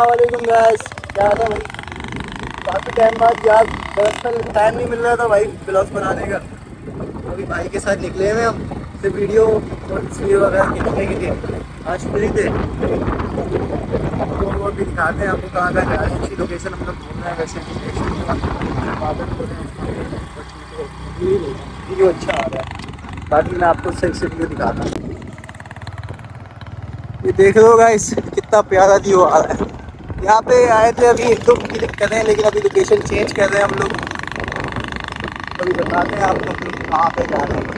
वालेकुम गैस क्या था भाई? काफ़ी टाइम बाद यार, दरअसल टाइम नहीं मिल रहा था भाई ब्लॉग बनाने का। अभी भाई के साथ निकले हुए हम फिर वीडियो और तस्वीर वगैरह खींचने के लिए। आज फ्री थे। वो भी दिखाते हैं आपको कहाँ कहाँ जा अच्छी लोकेशन हम लोग घूम रहे हैं वैसे वीडियो अच्छा आ रहा है। बाकी मैं आपको सही से वीडियो दिखाता हूँ। ये देख हो गाइस कितना प्यारा व्यू आ रहा है। यहाँ पे आए थे अभी एक दो क्लिक कर रहे हैं, लेकिन अभी लोकेशन चेंज कर रहे हैं हम लोग। अभी बताते हैं आप लोग कहाँ पे जा रहे हैं।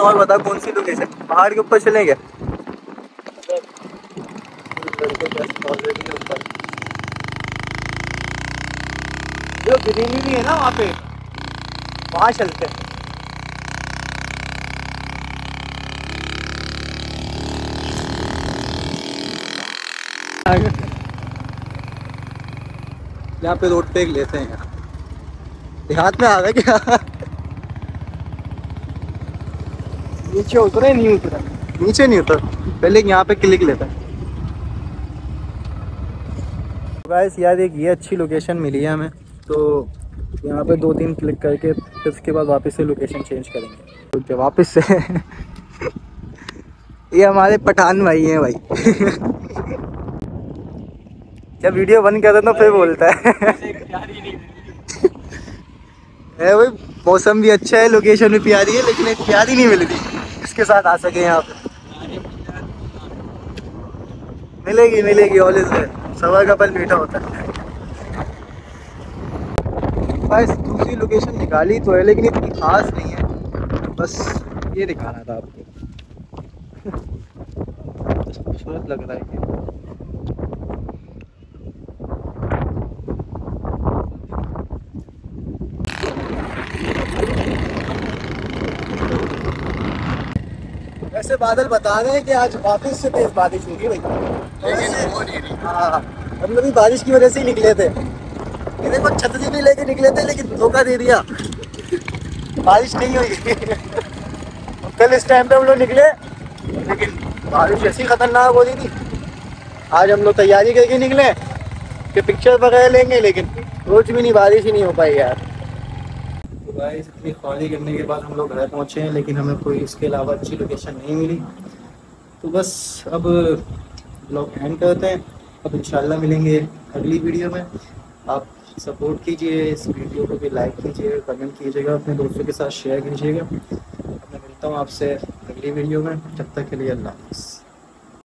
और बता कौन सी लोकेशन पहाड़ के ऊपर चलेंगे जो ग्रीनरी भी है ना वहाँ पे वहाँ चलते हैं। यहाँ पे रोड पे एक लेते हैं यार। देहात में आ गए क्या? नीचे उतरे नहीं उतरे। नीचे नहीं उतर। पहले यहाँ पे क्लिक लेता है। गाइस यार एक ये अच्छी लोकेशन मिली है हमें। तो यहाँ पे दो तीन क्लिक करके फिर उसके बाद वापस से लोकेशन चेंज करेंगे। तो वापस से। ये हमारे पठान भाई हैं भाई। जब वीडियो बंद करते तो फिर बोलता है। है। भाई मौसम भी अच्छा है लोकेशन भी प्यारी है लेकिन एक प्यारी नहीं मिल रही इसके साथ आ सके यहाँ पे। मिलेगी मिलेगी ऑलवेज है। सवा का पल मीठा होता है। बस दूसरी लोकेशन निकाली तो है लेकिन इतनी खास नहीं है। बस ये दिखाना था आपको। बस खूबसूरत लग रहा है ये। वैसे बादल बता रहे हैं कि आज वापस से तेज बारिश होगी भाई। हाँ हम लोग भी बारिश की वजह से ही निकले थे। ये देखो, छतरी भी लेके निकले थे, लेकिन धोखा दे दिया। बारिश नहीं हुई। कल इस टाइम पे हम लोग निकले, लेकिन बारिश ऐसी खतरनाक हो रही थी। आज हम लोग तैयारी करके निकले, कि पिक्चर वगैरह लेंगे, लेकिन रोज भी नहीं, बारिश ही नहीं हो पाई यार। तो इतनी ख्वारी करने के बाद हम लोग घर पहुँचे हैं लेकिन हमें कोई इसके अलावा अच्छी लोकेशन नहीं मिली। तो बस अब लोग एंड करते हैं। अब इंशाल्लाह मिलेंगे अगली वीडियो में। आप सपोर्ट कीजिए, इस वीडियो को भी लाइक कीजिए, कमेंट कीजिएगा, अपने दोस्तों के साथ शेयर कीजिएगा। मैं मिलता हूँ आपसे अगली वीडियो में जब तक के लिए अल्लाह हाफ़िज़।